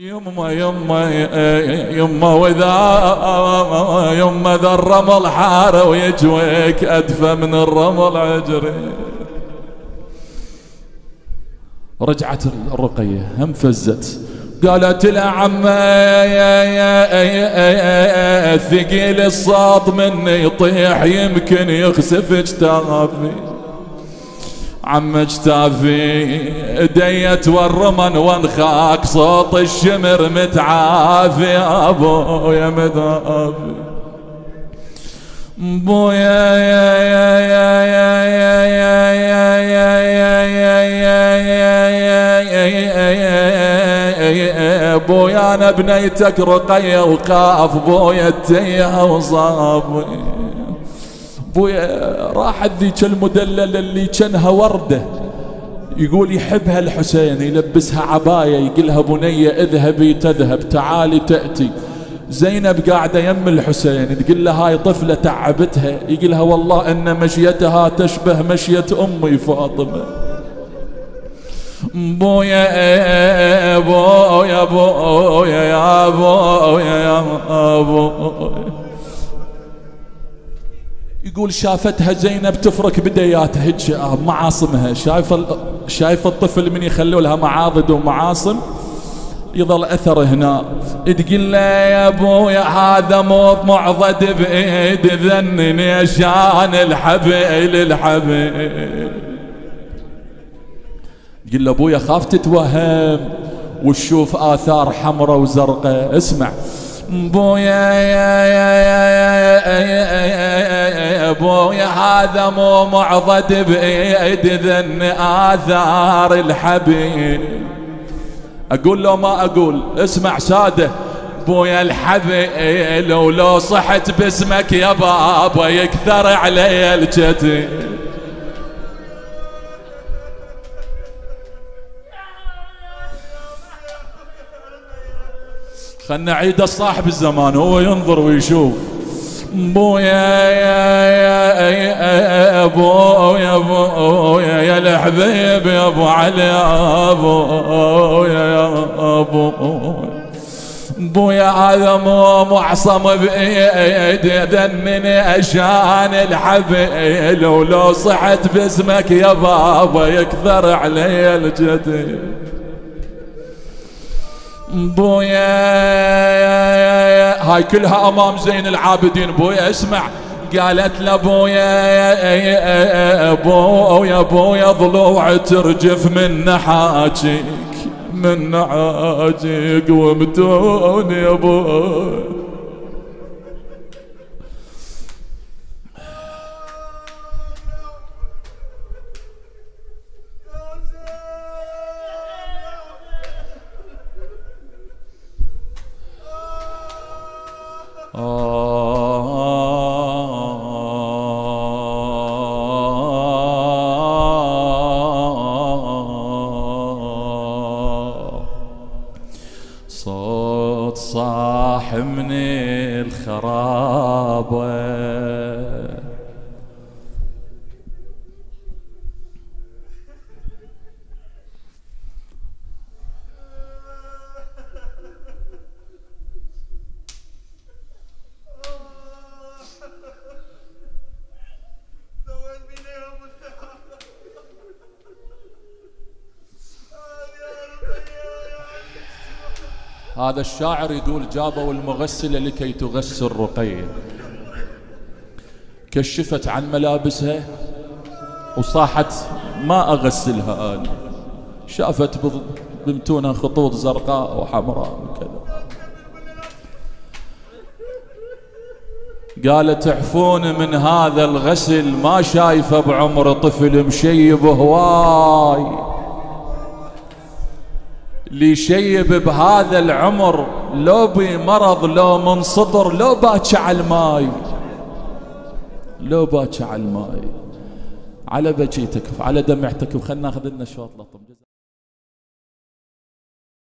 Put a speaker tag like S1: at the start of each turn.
S1: يما يما يما وإذا يما ذا الرمل حاره ويجويك أدفى من الرمل عجري. رجعت الرقية هم فزت. قالت له عم ثقيل الصوت مني يطيح يمكن يخسف اجتافي عم اجتافي ديت والرمن وانخاك صوت الشمر متعافي ابويا متعافي بويا يا يا يا يا يا يا يا يا يا يا يا يا بويا أنا بنيتك رقية وخاف بويا التيه وصاب بويا راحت ذيك المدللة اللي كانها وردة يقول يحبها الحسين يلبسها عباية يقولها بنية اذهبي تذهب تعالي تأتي. زينب قاعدة يم الحسين تقول له هاي طفلة تعبتها. يقول لها والله إن مشيتها تشبه مشية أمي فاطمة. بويا بويا بويا يا بويا يا بويا. يقول شافتها زينب تفرك بدياتها هيك معاصمها. شايف شايف الطفل من يخلوا لها معاضد ومعاصم؟ يظل أثر هنا. تقول له يا أبويا هذا مو معضد بايد ذنني شان الحبيل الحبيل. تقول له أبويا خاف تتوهم وتشوف آثار حمراء وزرقاء. اسمع. بويا يا يا يا يا بويا هذا مو معضد بإيد ذن آثار الحبيب. أقول له ما أقول اسمع ساده بويا الحبيل ولو صحت باسمك يا بابا يكثر علي الجتي خلنا عيد الصاحب الزمان هو ينظر ويشوف. بويا يا يا يا أبو يا أبو يا الحبيب يا أبو علي يا أبو يا أبو. بويا هذا مو معصم بايدي ذنني أشان الحبيل ولو صحت باسمك يا بابا يكثر علي الجدي بويا هاي كلها أمام زين العابدين. بويا اسمع. قالت له بويا يا ابو يا بويا ضلوع ترجف من نحاجك من نحاجك ومتون يا بويا. صوت صاح من الخرابة. هذا الشاعر يقول جابوا المغسلة لكي تغسل رقية كشفت عن ملابسها وصاحت ما أغسلها أنا شافت بمتونة خطوط زرقاء وحمراء وكذا. قالت اعفون من هذا الغسل ما شايفه بعمر طفل مشيب هواي. لي شيب بهذا العمر لو بمرض لو من صدر لو باكي على الماي. لو باكي على الماي. على بكيتك على دمعتك وخلنا ناخذ لنا شوط لطم.